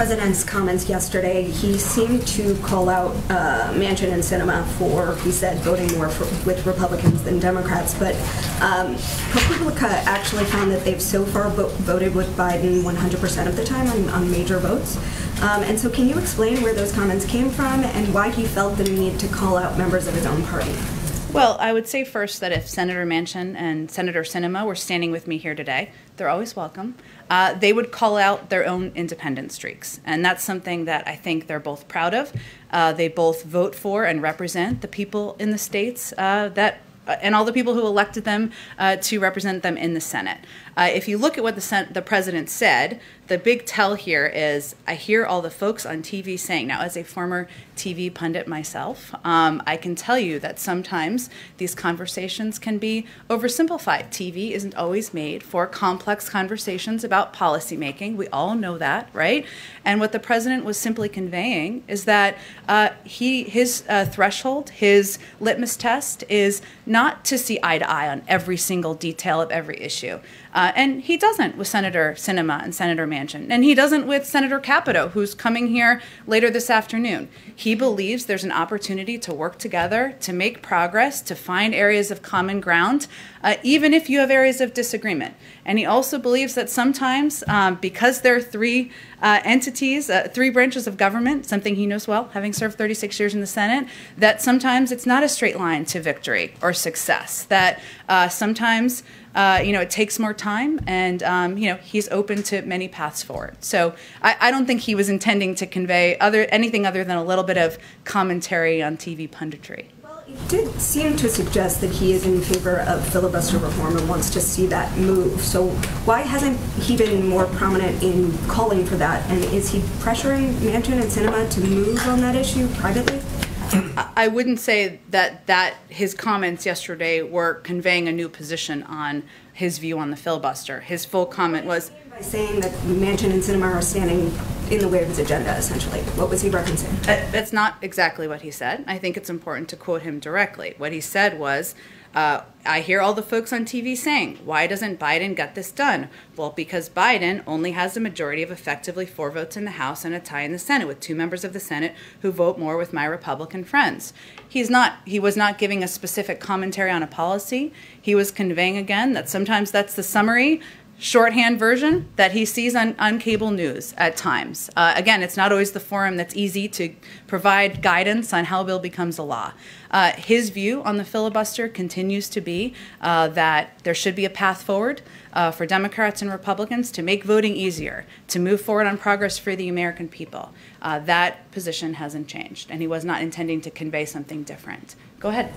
President's comments yesterday, he seemed to call out uh, Manchin and Sinema for, he said, voting more for, with Republicans than Democrats. But um, ProPublica actually found that they've so far vo voted with Biden 100% of the time on, on major votes. Um, and so, can you explain where those comments came from and why he felt the need to call out members of his own party? Well, I would say first that if Senator Manchin and Senator Sinema were standing with me here today, they're always welcome. Uh, they would call out their own independent streaks. And that's something that I think they're both proud of. Uh, they both vote for and represent the people in the states uh, that and all the people who elected them uh, to represent them in the Senate. Uh, if you look at what the, Sen- the president said, the big tell here is I hear all the folks on TV saying, now, as a former TV pundit myself, um, I can tell you that sometimes these conversations can be oversimplified. TV isn't always made for complex conversations about policymaking. We all know that, right? And what the president was simply conveying is that uh, he, his uh, threshold, his litmus test is not to see eye to eye on every single detail of every issue. Uh, and he doesn't with Senator Sinema and Senator Manchin. And he doesn't with Senator Capito, who's coming here later this afternoon. He believes there's an opportunity to work together, to make progress, to find areas of common ground, uh, even if you have areas of disagreement. And he also believes that sometimes, um, because there are three uh, entities, uh, three branches of government, something he knows well, having served 36 years in the Senate, that sometimes it's not a straight line to victory or success. That uh, sometimes uh, you know, it takes more time, and um, you know, he's open to many paths forward. So I, I, don't think he was intending to convey other anything other than a little bit of commentary on TV punditry. Well, it did seem to suggest that he is in favor of filibuster reform and wants to see that move. So why hasn't he been more prominent in calling for that? And is he pressuring Manchin and Sinema to move on that issue privately? I wouldn't say that that his comments yesterday were conveying a new position on his view on the filibuster. His full comment was by saying that Manchin and Sinema are standing in the way of his agenda. Essentially, what was he referencing? That's not exactly what he said. I think it's important to quote him directly. What he said was. Uh, I hear all the folks on TV saying, why doesn't Biden get this done? Well, because Biden only has a majority of effectively four votes in the House and a tie in the Senate, with two members of the Senate who vote more with my Republican friends. He's not, he was not giving a specific commentary on a policy. He was conveying again that sometimes that's the summary shorthand version that he sees on, on cable news at times. Uh, again, it's not always the forum that's easy to provide guidance on how a bill becomes a law. Uh, his view on the filibuster continues to be uh, that there should be a path forward uh, for Democrats and Republicans to make voting easier, to move forward on progress for the American people. Uh, that position hasn't changed, and he was not intending to convey something different. Go ahead.